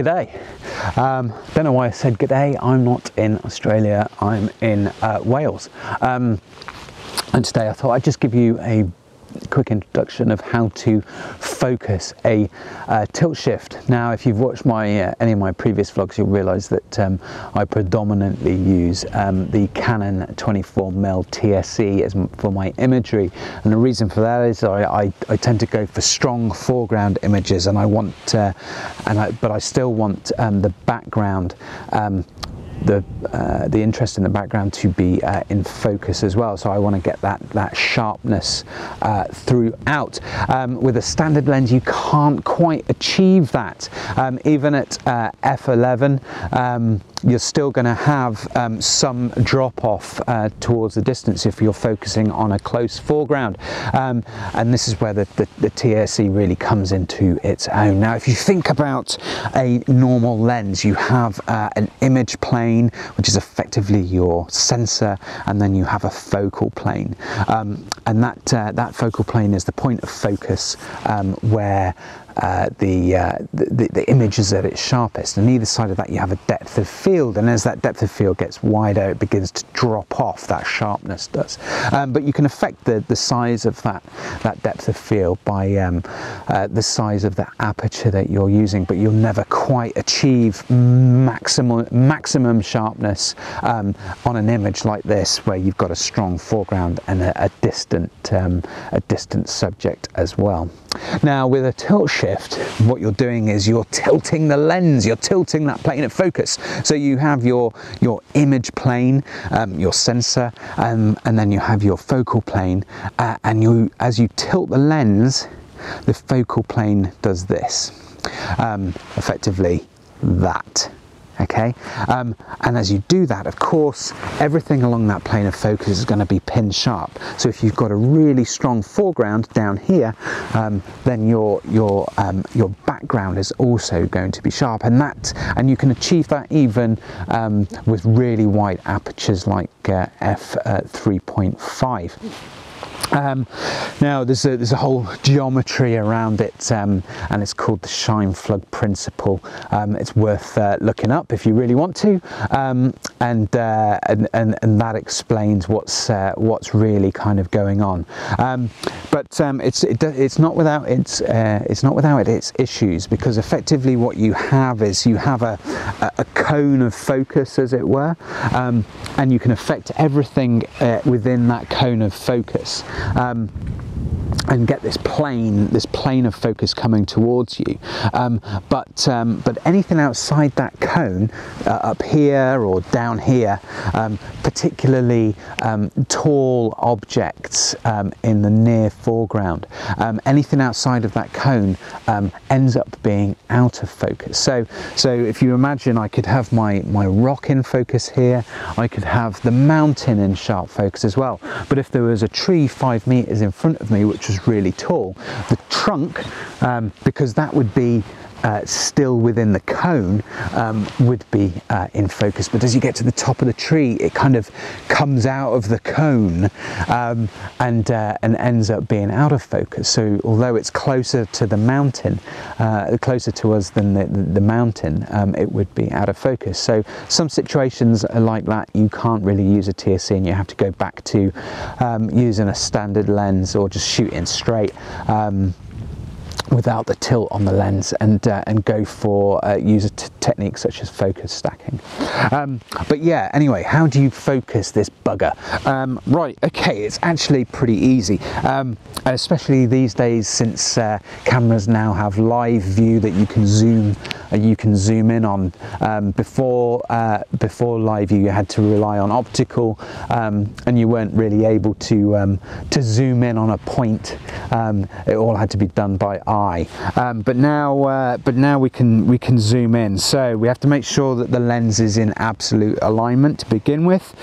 G'day. Um, don't know why I said g'day. I'm not in Australia. I'm in uh, Wales. Um, and today I thought I'd just give you a quick introduction of how to focus a uh, tilt shift. Now, if you've watched my uh, any of my previous vlogs, you'll realise that um, I predominantly use um, the Canon 24mm TSE as for my imagery, and the reason for that is I, I, I tend to go for strong foreground images, and I want, uh, and I, but I still want um, the background um, the uh, the interest in the background to be uh, in focus as well. So I want to get that that sharpness uh, throughout. Um, with a standard lens, you can't quite achieve that. Um, even at uh, f11, um, you're still going to have um, some drop off uh, towards the distance if you're focusing on a close foreground. Um, and this is where the, the, the TSE really comes into its own. Now, if you think about a normal lens, you have uh, an image plane plane, which is effectively your sensor, and then you have a focal plane. Um, and that, uh, that focal plane is the point of focus um, where uh, the, uh, the, the image is at its sharpest. And either side of that you have a depth of field and as that depth of field gets wider it begins to drop off that sharpness does. Um, but you can affect the, the size of that that depth of field by um, uh, the size of the aperture that you're using but you'll never quite achieve maximum maximum sharpness um, on an image like this where you've got a strong foreground and a, a distant um, a distant subject as well now with a tilt shift, what you're doing is you're tilting the lens, you're tilting that plane of focus. So you have your, your image plane, um, your sensor, um, and then you have your focal plane. Uh, and you, as you tilt the lens, the focal plane does this, um, effectively that okay? Um, and as you do that of course everything along that plane of focus is going to be pin sharp. So if you've got a really strong foreground down here um, then your your um, your background is also going to be sharp. And that and you can achieve that even um, with really wide apertures like uh, f uh, 3.5 um, now there's a, there's a whole geometry around it um, and it's called the Scheimpflug principle. Um, it's worth uh, looking up if you really want to um, and, uh, and, and, and, that explains what's, uh, what's really kind of going on. Um, but um, it's, it, it's, not without its, uh, it's not without its issues because effectively what you have is you have a, a cone of focus as it were and you can affect everything uh, within that cone of focus um, and get this plane, this plane of focus coming towards you. Um, but um, but anything outside that cone, uh, up here or down here, um, particularly um, tall objects um, in the near foreground, um, anything outside of that cone ends up being out of focus. So so if you imagine, I could have my my rock in focus here, I could have the mountain in sharp focus as well. But if there was a tree five meters in front of me, which was really tall. The trunk, um, because that would be uh, still within the cone um, would be uh, in focus. But as you get to the top of the tree it kind of comes out of the cone um, and uh, and ends up being out of focus. So although it's closer to the mountain uh, closer to us than the, the mountain um, it would be out of focus. So some situations are like that. You can't really use a TSE and you have to go back to um, using a standard lens or just shooting straight um, without the tilt on the lens and uh, and go for uh, use a techniques such as focus stacking. Um, but yeah anyway how do you focus this bugger? Um, right okay it's actually pretty easy. Um, especially these days since uh, cameras now have live view that you can zoom uh, you can zoom in on. Um, before uh, before live view you had to rely on optical um, and you weren't really able to um, to zoom in on a point. It all had to be done by eye. Um, but now, uh, but now we can we can zoom in. So we have to make sure that the lens is in absolute alignment to begin with.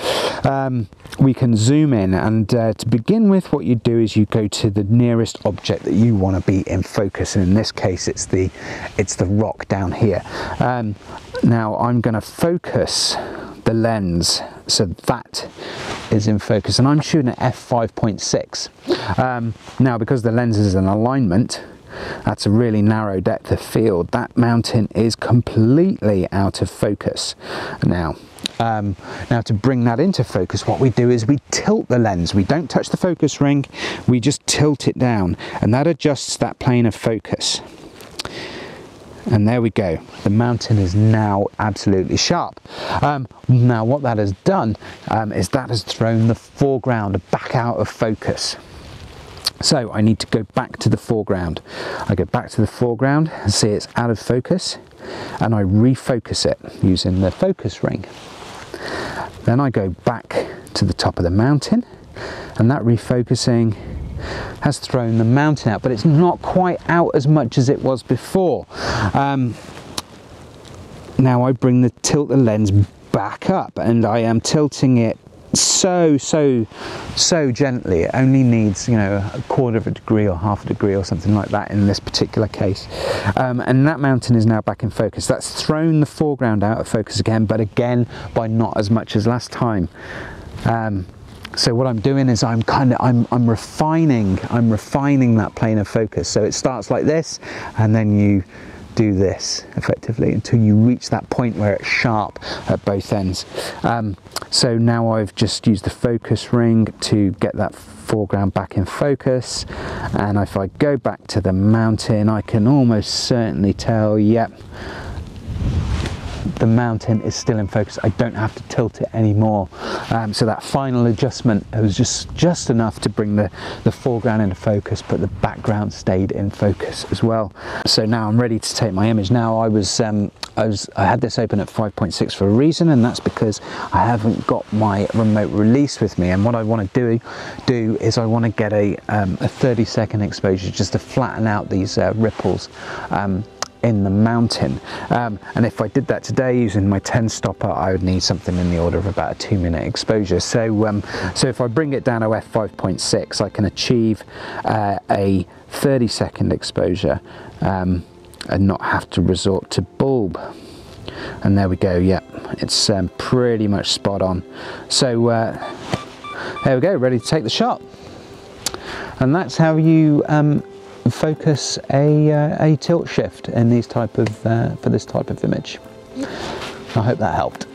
Um, we can zoom in, and uh, to begin with, what you do is you go to the nearest object that you want to be in focus. And in this case, it's the it's the rock down here. Um, now I'm going to focus the lens so that is in focus and I'm shooting at f5.6 um, now because the lens is in alignment That's a really narrow depth of field. That mountain is completely out of focus now. Um, now to bring that into focus, what we do is we tilt the lens. We don't touch the focus ring, we just tilt it down and that adjusts that plane of focus. And there we go. The mountain is now absolutely sharp. Um, now what that has done um, is that has thrown the foreground back out of focus. So I need to go back to the foreground. I go back to the foreground and see it's out of focus and I refocus it using the focus ring. Then I go back to the top of the mountain and that refocusing has thrown the mountain out, but it's not quite out as much as it was before. Um, now I bring the tilt the lens back up and I am tilting it so so so gently. It only needs you know a quarter of a degree or half a degree or something like that in this particular case. Um, and that mountain is now back in focus. That's thrown the foreground out of focus again but again by not as much as last time. Um, so what I'm doing is I'm kind of I'm, I'm refining I'm refining that plane of focus. So it starts like this and then you do this effectively until you reach that point where it's sharp at both ends. Um, so now I've just used the focus ring to get that foreground back in focus. And if I go back to the mountain I can almost certainly tell yep the mountain is still in focus. I don't have to tilt it anymore. Um, so that final adjustment was just, just enough to bring the, the foreground into focus, but the background stayed in focus as well. So now I'm ready to take my image. Now I was, um, I was, I had this open at 5.6 for a reason, and that's because I haven't got my remote release with me. And what I want to do, do is I want to get a, um, a 30 second exposure just to flatten out these uh, ripples. Um, in the mountain. Um, and if I did that today using my 10 stopper, I would need something in the order of about a two minute exposure. So, um, so if I bring it down to f5.6, I can achieve uh, a 30 second exposure um, and not have to resort to bulb. And there we go, yeah, it's um, pretty much spot on. So uh, there we go, ready to take the shot. And that's how you um, focus a, uh, a tilt shift in these type of uh, for this type of image. I hope that helped.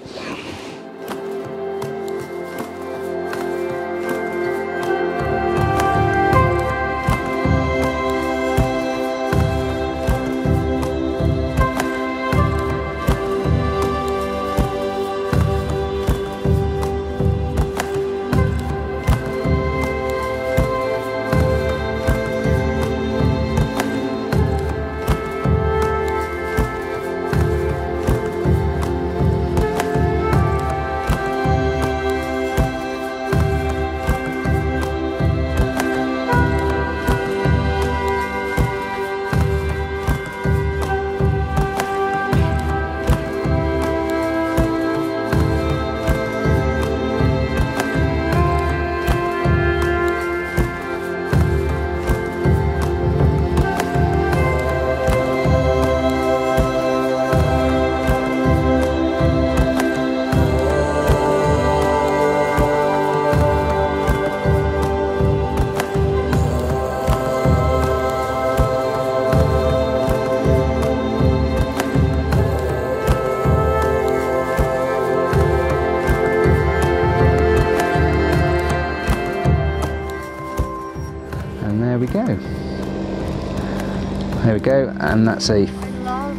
Go, and that's a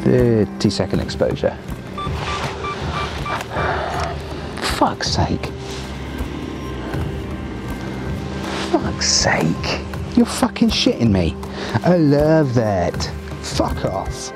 30 second exposure. Fuck's sake. Fuck's sake. You're fucking shitting me. I love that. Fuck off.